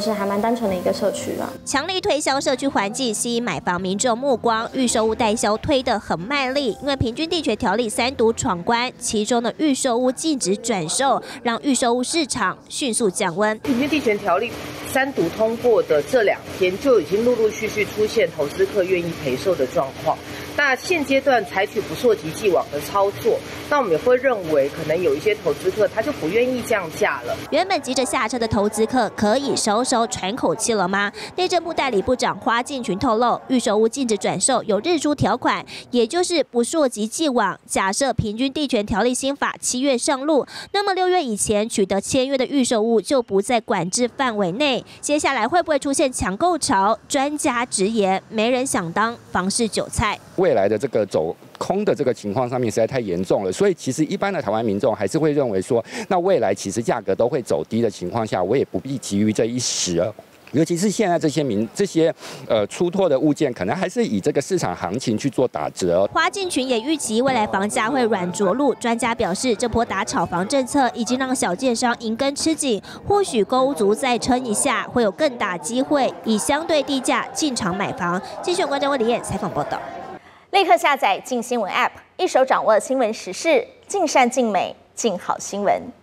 其实还蛮单纯的一个社区啊。强力推销社区环境，吸引买房民众目光，预售屋代销推得很卖力，因为平均地权条例三读闯关，其中的预售屋禁止转售，让预售屋市场迅速降温。平均地权条例三读通过的这两天，就已经陆陆续续出现投资客愿意陪售的状况。那现阶段采取不溯及既往的操作，那我们也会认为可能有一些投资客他就不愿意降价了。原本急着下车的投资客可以收收喘口气了吗？内政部代理部长花敬群透露，预售屋禁止转售有日出条款，也就是不溯及既往。假设平均地权条例新法七月上路，那么六月以前取得签约的预售屋就不在管制范围内。接下来会不会出现抢购潮？专家直言，没人想当房市韭菜。未来的这个走空的这个情况上面实在太严重了，所以其实一般的台湾民众还是会认为说，那未来其实价格都会走低的情况下，我也不必急于这一时。尤其是现在这些民这些呃出脱的物件，可能还是以这个市场行情去做打折。花进群也预期未来房价会软着陆，专家表示，这波打炒房政策已经让小建商银根吃紧，或许购屋族再撑一下，会有更大机会以相对低价进场买房。继续观众魏李燕采访报道。立刻下载静新闻 App，一手掌握新闻时事，尽善尽美，尽好新闻。